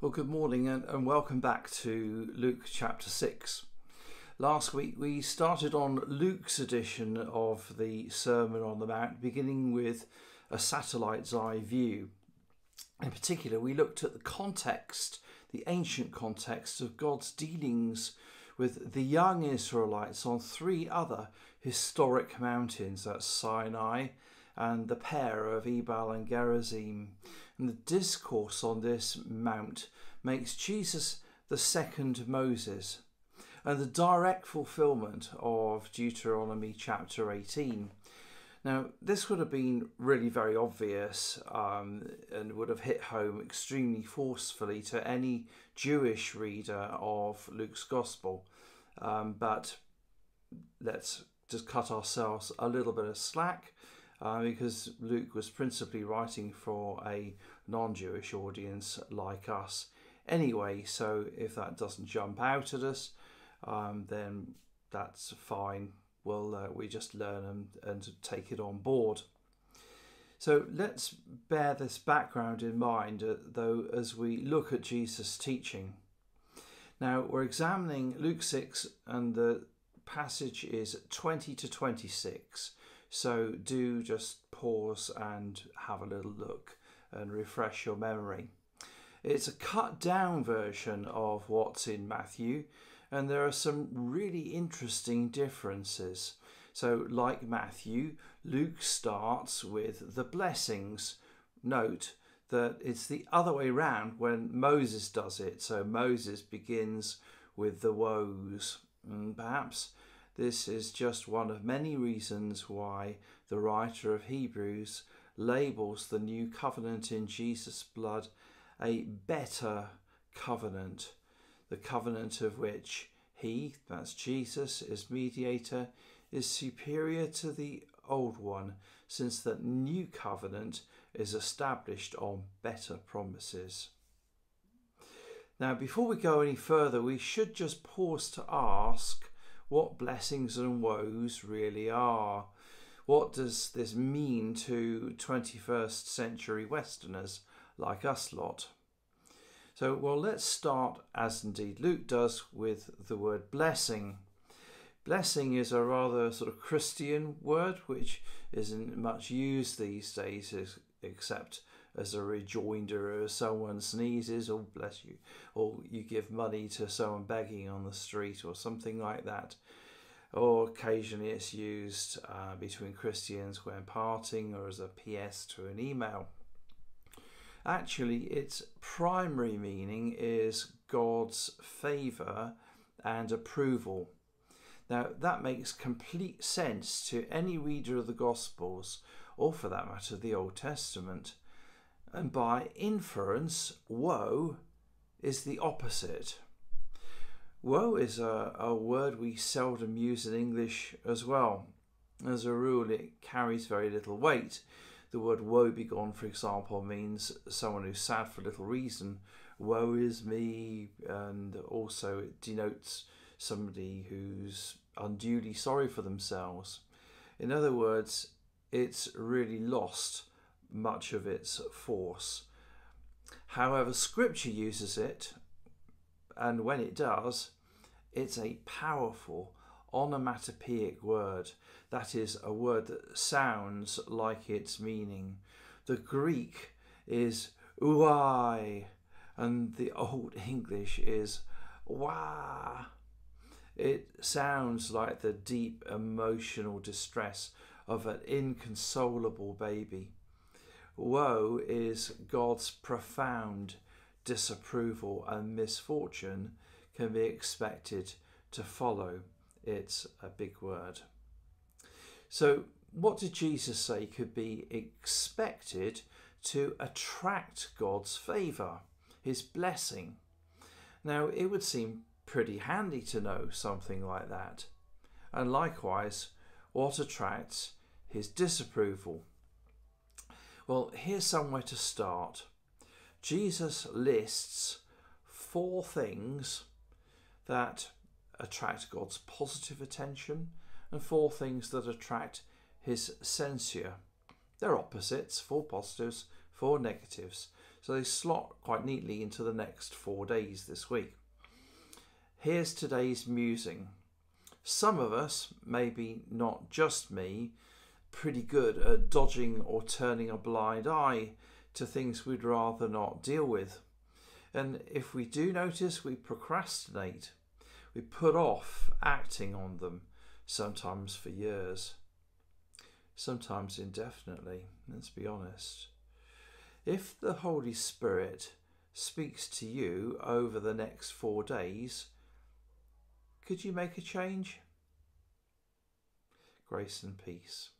Well, good morning and, and, welcome back to Luke chapter 6. Last week we started on Luke's edition of the Sermon on the Mount, beginning with a satellite's eye view. In particular, we looked at the context, the ancient context of God's dealings with the young Israelites on three other historic mountains that's Sinai and the pair of Ebal and Gerizim. And the discourse on this mount makes Jesus the second Moses and the direct fulfillment of Deuteronomy chapter 18. Now, this would have been really very obvious um, and would have hit home extremely forcefully to any Jewish reader of Luke's Gospel. Um, but let's just cut ourselves a little bit of slack uh, because Luke was principally writing for a non Jewish audience like us anyway. So if that doesn't jump out at us, um, then that's fine. We'll uh, we just learn and, and take it on board. So let's bear this background in mind, uh, though, as we look at Jesus' teaching. Now we're examining Luke 6, and the passage is 20 to 26. So do just pause and have a little look and refresh your memory. It's a cut down version of what's in Matthew, and there are some really interesting differences. So, like Matthew, Luke starts with the blessings. Note that it's the other way round when Moses does it. So, Moses begins with the woes. And perhaps this is just one of many reasons why the writer of Hebrews labels the new covenant in Jesus' blood a better covenant, the covenant of which he, that's Jesus, is mediator, is superior to the old one, since that new covenant is established on better promises. Now, before we go any further, we should just pause to ask what blessings and woes really are. What does this mean to 21st century Westerners like us lot? So, well, let's start, as indeed Luke does, with the word blessing. Blessing is a rather sort of Christian word which isn't much used these days, except as a rejoinder if someone sneezes, or oh, bless you, or you give money to someone begging on the street, or something like that. Or occasionally it's used uh, between Christians when parting, or as a PS to an email. Actually, its primary meaning is God's favour and approval. Now, that makes complete sense to any reader of the Gospels, or for that matter, the Old Testament. And by inference, woe is the opposite. Woe is a, a word we seldom use in English as well. As a rule, it carries very little weight. The word woe begone, for example, means someone who's sad for little reason. Woe is me, and also it denotes somebody who's unduly sorry for themselves. In other words, it's really lost much of its force. However, Scripture uses it, and when it does, it's a powerful onomatopoeic word. That is a word that sounds like its meaning. The Greek is uai, and the Old English is wah. It sounds like the deep emotional distress of an inconsolable baby. Woe is God's profound disapproval and misfortune can be expected to follow. It's a big word. So, what did Jesus say could be expected to attract God's favour, his blessing? Now, it would seem pretty handy to know something like that. And likewise, what attracts his disapproval? Well, here's somewhere to start. Jesus lists four things that attract God's positive attention and four things that attract his censure. They're opposites, four positives, four negatives. so they slot quite neatly into the next four days this week. Here's today's musing. Some of us, maybe not just me, pretty good at dodging or turning a blind eye to things we'd rather not deal with. And if we do notice, we procrastinate. We put off acting on them, sometimes for years, sometimes indefinitely, let's be honest. If the Holy Spirit speaks to you over the next four days, could you make a change? Grace and peace.